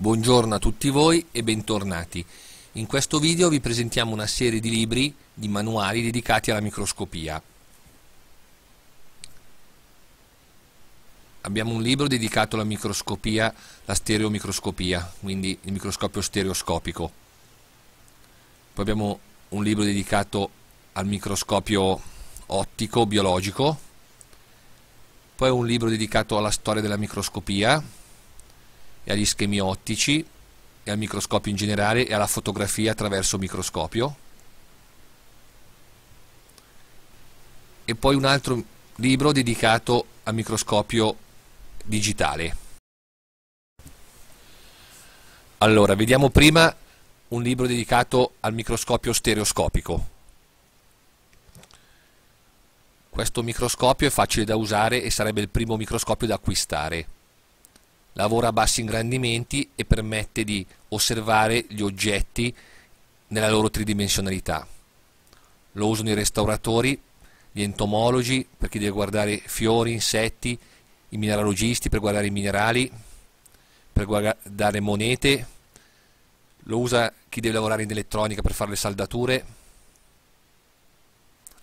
Buongiorno a tutti voi e bentornati. In questo video vi presentiamo una serie di libri, di manuali dedicati alla microscopia. Abbiamo un libro dedicato alla microscopia, la stereomicroscopia, quindi il microscopio stereoscopico. Poi abbiamo un libro dedicato al microscopio ottico biologico. Poi un libro dedicato alla storia della microscopia, e agli schemi ottici e al microscopio in generale e alla fotografia attraverso microscopio e poi un altro libro dedicato al microscopio digitale. Allora, vediamo prima un libro dedicato al microscopio stereoscopico. Questo microscopio è facile da usare e sarebbe il primo microscopio da acquistare lavora a bassi ingrandimenti e permette di osservare gli oggetti nella loro tridimensionalità. Lo usano i restauratori, gli entomologi per chi deve guardare fiori, insetti, i mineralogisti per guardare i minerali, per guardare monete, lo usa chi deve lavorare in elettronica per fare le saldature.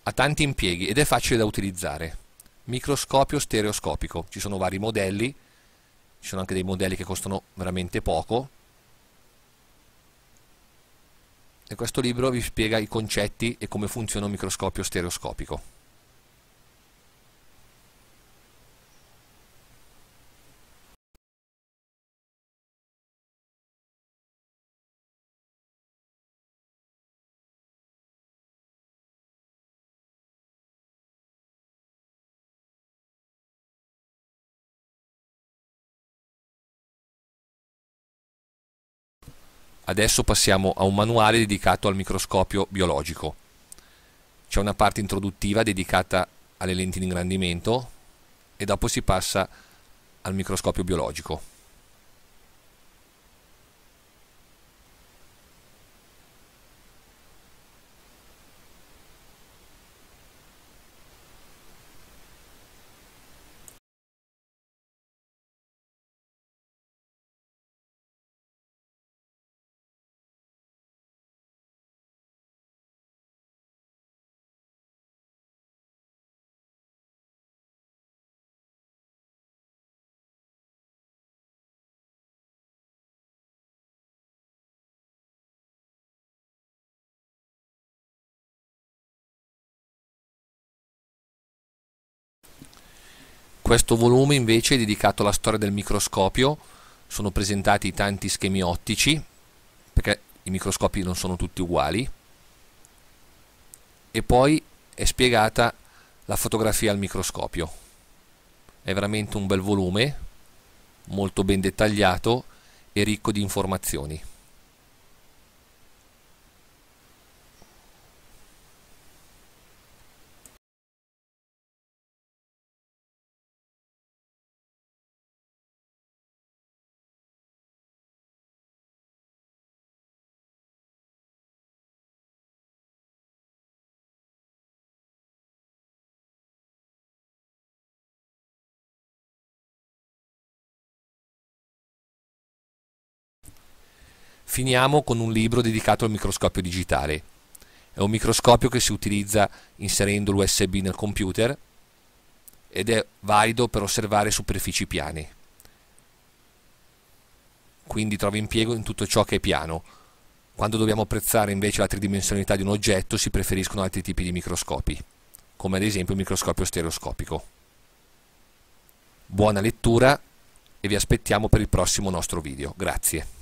Ha tanti impieghi ed è facile da utilizzare. Microscopio stereoscopico, ci sono vari modelli ci sono anche dei modelli che costano veramente poco e questo libro vi spiega i concetti e come funziona un microscopio stereoscopico. Adesso passiamo a un manuale dedicato al microscopio biologico. C'è una parte introduttiva dedicata alle lenti di ingrandimento e dopo si passa al microscopio biologico. Questo volume invece è dedicato alla storia del microscopio, sono presentati tanti schemi ottici, perché i microscopi non sono tutti uguali, e poi è spiegata la fotografia al microscopio. È veramente un bel volume, molto ben dettagliato e ricco di informazioni. Finiamo con un libro dedicato al microscopio digitale. È un microscopio che si utilizza inserendo l'USB nel computer ed è valido per osservare superfici piane. Quindi trova impiego in tutto ciò che è piano. Quando dobbiamo apprezzare invece la tridimensionalità di un oggetto si preferiscono altri tipi di microscopi, come ad esempio il microscopio stereoscopico. Buona lettura e vi aspettiamo per il prossimo nostro video. Grazie.